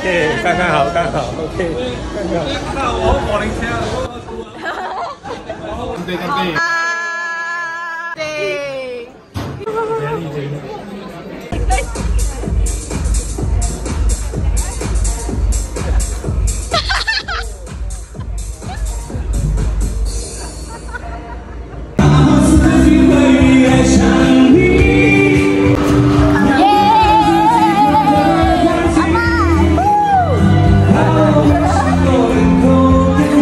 OK，刚刚好，刚好，OK，刚刚。看我保龄车，对对对。啊，对。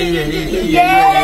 yeah, yeah,